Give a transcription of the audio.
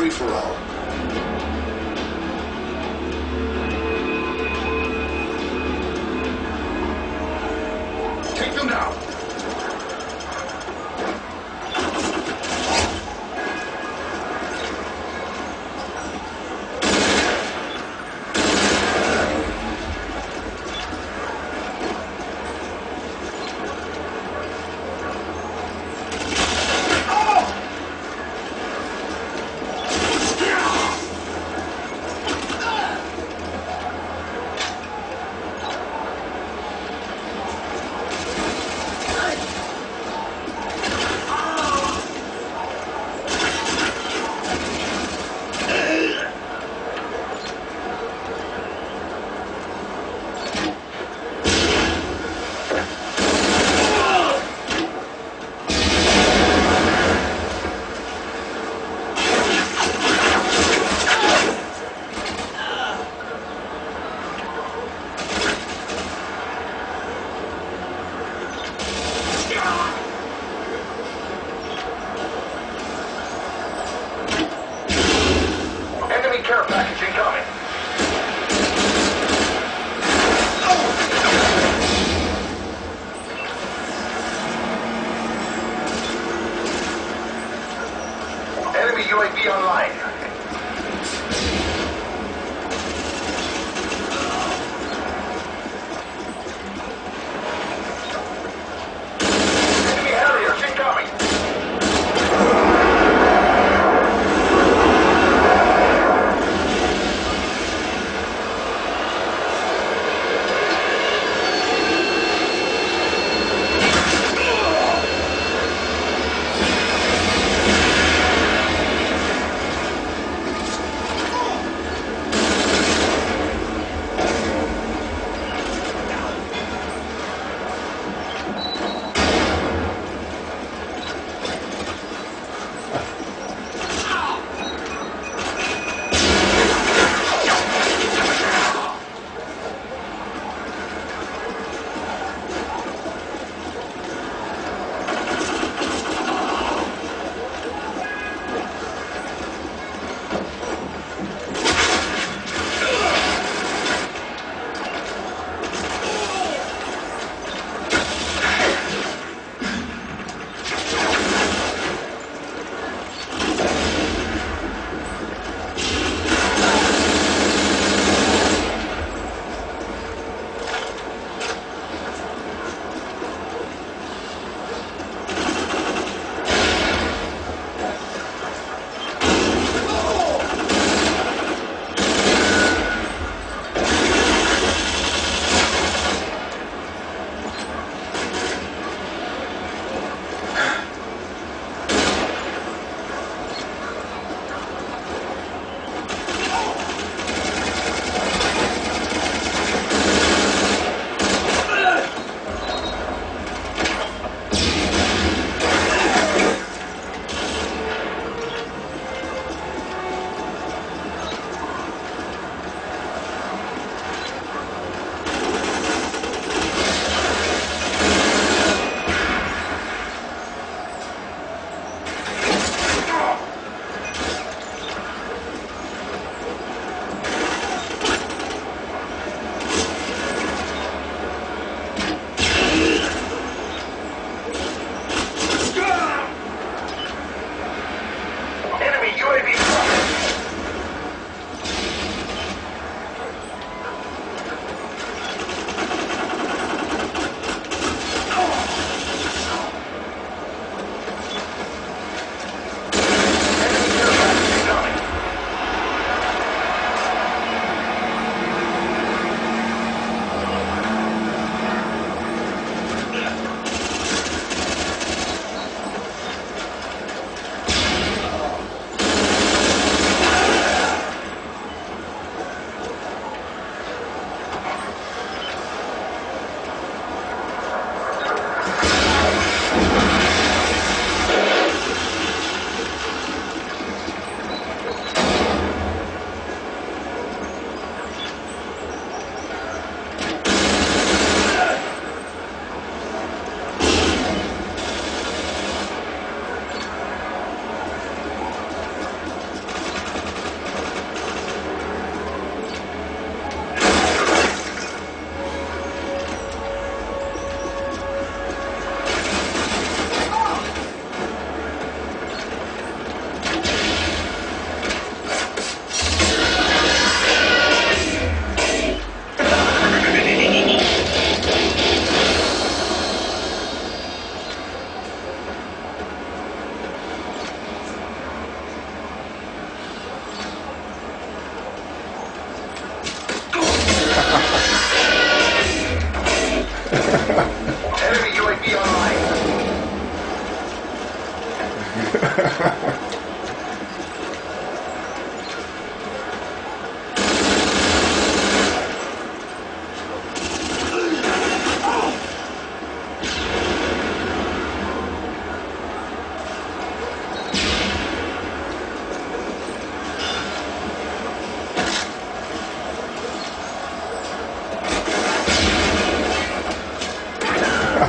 free-for-all. Take